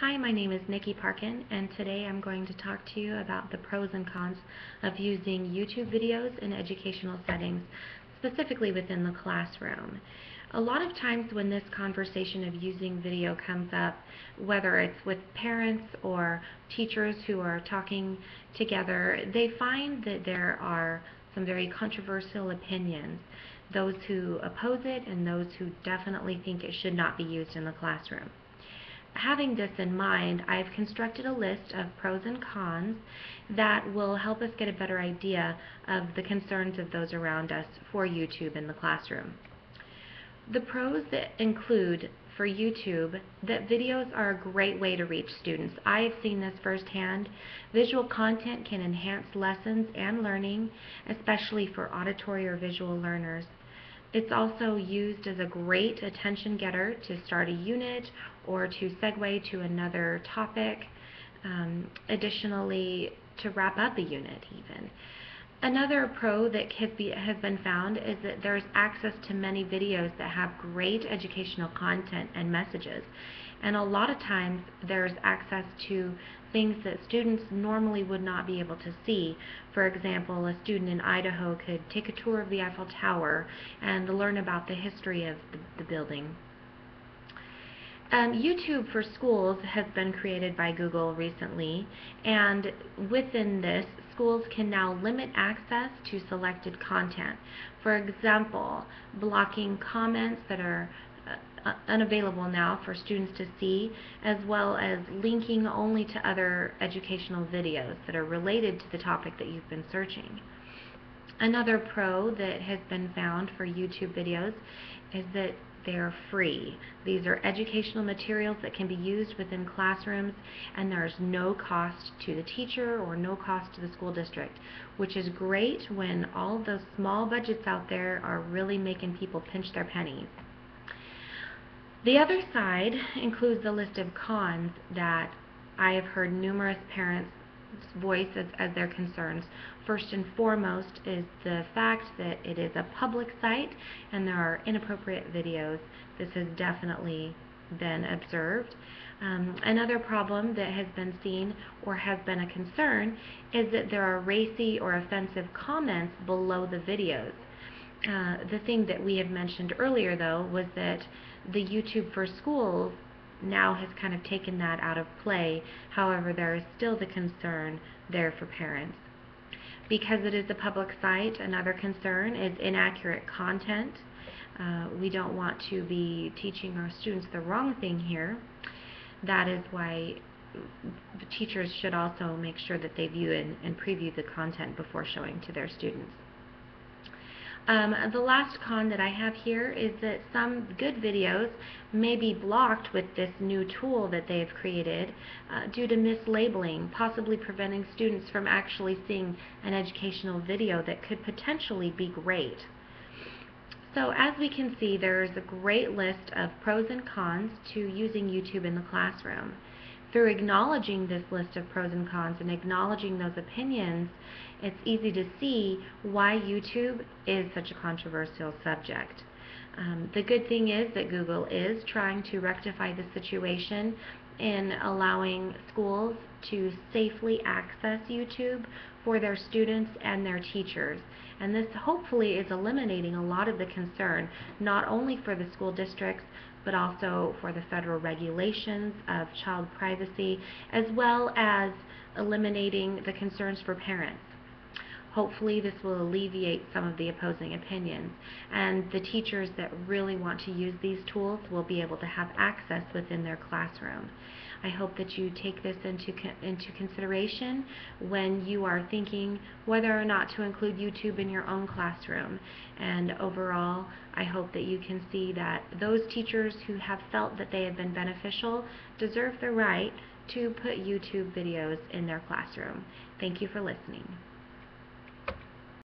Hi, my name is Niki Parkin, and today I'm going to talk to you about the pros and cons of using YouTube videos in educational settings, specifically within the classroom. A lot of times when this conversation of using video comes up, whether it's with parents or teachers who are talking together, they find that there are some very controversial opinions. Those who oppose it and those who definitely think it should not be used in the classroom having this in mind, I've constructed a list of pros and cons that will help us get a better idea of the concerns of those around us for YouTube in the classroom. The pros that include for YouTube that videos are a great way to reach students. I have seen this firsthand. Visual content can enhance lessons and learning, especially for auditory or visual learners. It's also used as a great attention getter to start a unit or to segue to another topic. Um, additionally, to wrap up a unit even. Another pro that has been found is that there's access to many videos that have great educational content and messages. And a lot of times there's access to things that students normally would not be able to see. For example, a student in Idaho could take a tour of the Eiffel Tower and learn about the history of the, the building. Um, YouTube for Schools has been created by Google recently, and within this, schools can now limit access to selected content. For example, blocking comments that are uh, unavailable now for students to see, as well as linking only to other educational videos that are related to the topic that you've been searching. Another pro that has been found for YouTube videos is that they are free. These are educational materials that can be used within classrooms and there's no cost to the teacher or no cost to the school district, which is great when all those small budgets out there are really making people pinch their pennies. The other side includes a list of cons that I have heard numerous parents voice as, as their concerns. First and foremost is the fact that it is a public site and there are inappropriate videos. This has definitely been observed. Um, another problem that has been seen or has been a concern is that there are racy or offensive comments below the videos. Uh, the thing that we had mentioned earlier, though, was that the YouTube for Schools now has kind of taken that out of play. However, there is still the concern there for parents. Because it is a public site, another concern is inaccurate content. Uh, we don't want to be teaching our students the wrong thing here. That is why teachers should also make sure that they view and, and preview the content before showing to their students. Um, the last con that I have here is that some good videos may be blocked with this new tool that they've created uh, due to mislabeling, possibly preventing students from actually seeing an educational video that could potentially be great. So as we can see, there's a great list of pros and cons to using YouTube in the classroom through acknowledging this list of pros and cons and acknowledging those opinions, it's easy to see why YouTube is such a controversial subject. Um, the good thing is that Google is trying to rectify the situation in allowing schools to safely access YouTube for their students and their teachers. And this hopefully is eliminating a lot of the concern, not only for the school districts, but also for the federal regulations of child privacy, as well as eliminating the concerns for parents. Hopefully this will alleviate some of the opposing opinions and the teachers that really want to use these tools will be able to have access within their classroom. I hope that you take this into, into consideration when you are thinking whether or not to include YouTube in your own classroom. And overall, I hope that you can see that those teachers who have felt that they have been beneficial deserve the right to put YouTube videos in their classroom. Thank you for listening.